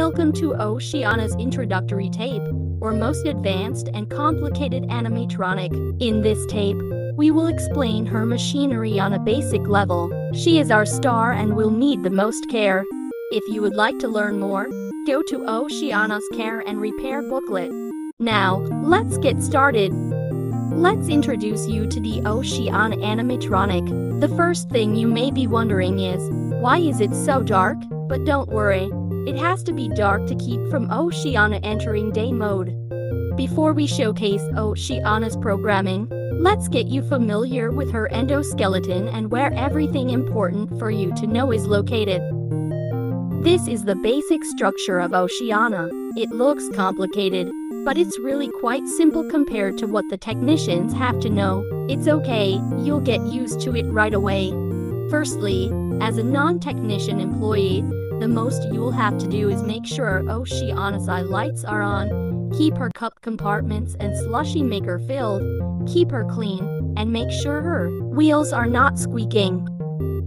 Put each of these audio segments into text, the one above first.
Welcome to Oceania's introductory tape, or most advanced and complicated animatronic. In this tape, we will explain her machinery on a basic level. She is our star and will need the most care. If you would like to learn more, go to Oceania's Care and Repair booklet. Now, let's get started. Let's introduce you to the Oceania animatronic. The first thing you may be wondering is, why is it so dark? But don't worry, it has to be dark to keep from Oceania entering day mode. Before we showcase Oceania's programming, let's get you familiar with her endoskeleton and where everything important for you to know is located. This is the basic structure of Oceania. It looks complicated, but it's really quite simple compared to what the technicians have to know. It's okay, you'll get used to it right away. Firstly, as a non-technician employee, the most you'll have to do is make sure oh, Oceania's eye lights are on, keep her cup compartments and slushy maker filled, keep her clean, and make sure her wheels are not squeaking.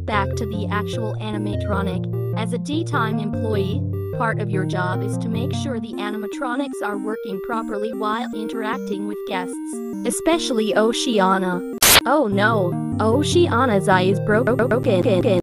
Back to the actual animatronic. As a daytime employee, part of your job is to make sure the animatronics are working properly while interacting with guests, especially Oceania. Oh no, Oceania's eye is bro- broken.